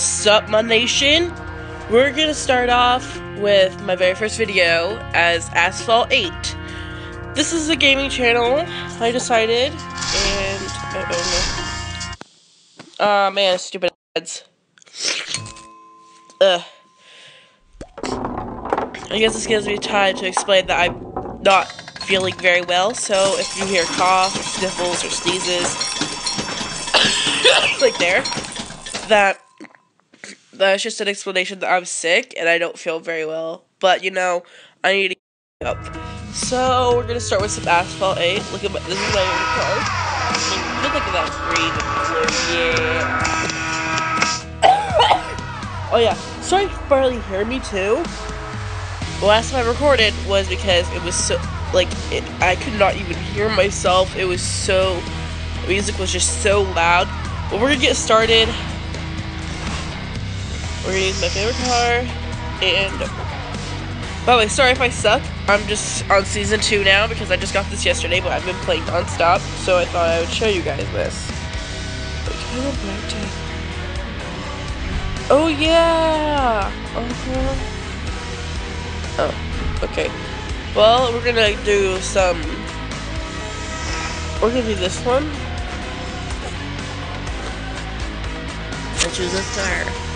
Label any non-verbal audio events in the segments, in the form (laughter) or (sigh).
Sup, my nation? We're gonna start off with my very first video as Asphalt 8. This is a gaming channel, I decided, and. Oh, no. Aw, man, stupid ads. Ugh. I guess this gives me time to explain that I'm not feeling very well, so if you hear cough, sniffles, or sneezes, (coughs) like there, that that's just an explanation that I'm sick and I don't feel very well. But you know, I need to get up. So we're gonna start with some asphalt 8. Look at my this is my own car. Look at that green Yeah. (coughs) oh yeah. Sorry you barely hear me too. The last time I recorded was because it was so like it, I could not even hear myself. It was so the music was just so loud. But we're gonna get started. We're gonna use my favorite car, and by the way, sorry if I suck. I'm just on season two now because I just got this yesterday, but I've been playing nonstop, so I thought I would show you guys this. Oh yeah. Uh huh. Oh, okay. Well, we're gonna do some. We're gonna do this one. I'll choose this tire.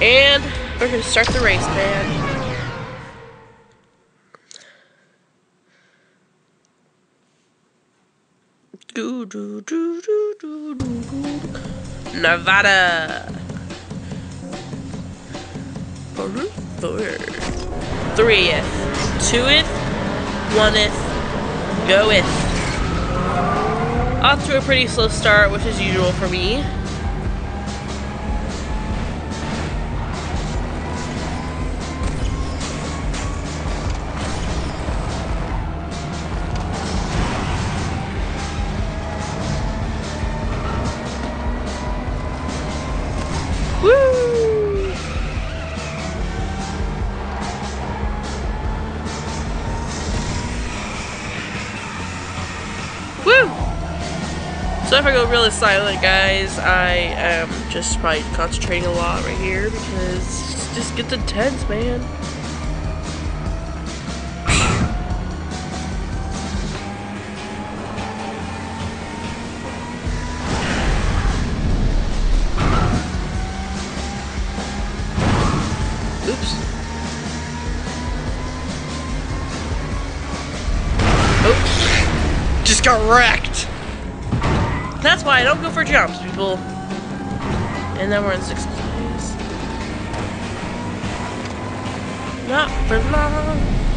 And we're gonna start the race, man. Do, do, do, do, do, do, do. Nevada. Threeeth, twoeth, oneeth, goeth. Off to a pretty slow start, which is usual for me. Woo! So if I go really silent, guys, I am just probably concentrating a lot right here because it just gets intense, man. Wrecked. That's why I don't go for jumps, people. And then we're in sixth place. Not for long.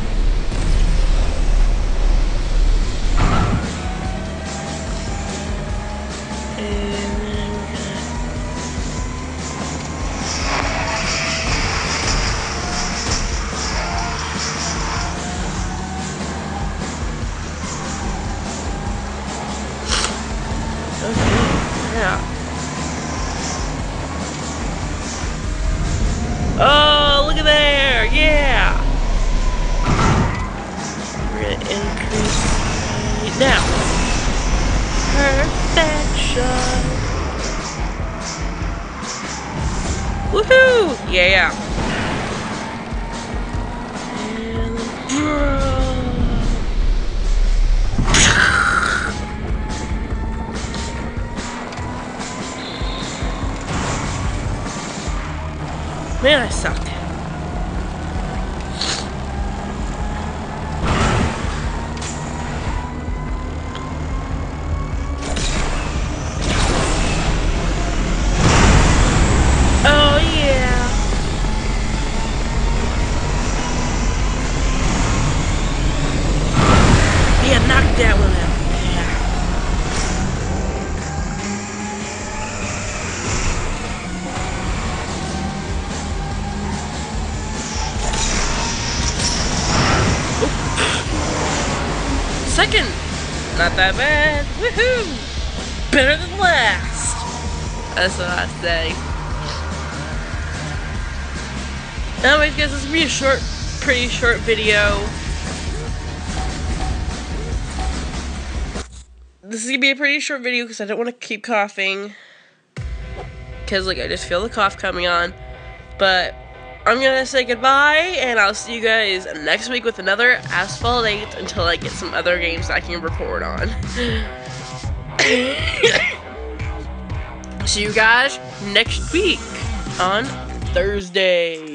Woohoo! Yeah! Then, Man, I suck. Second! Not that bad. Woohoo! Better than last! That's what I say. Anyways, guys, this is gonna be a short, pretty short video. This is gonna be a pretty short video because I don't want to keep coughing. because like I just feel the cough coming on. But I'm gonna say goodbye, and I'll see you guys next week with another Asphalt 8 until I get some other games I can record on. (coughs) see you guys next week on Thursday.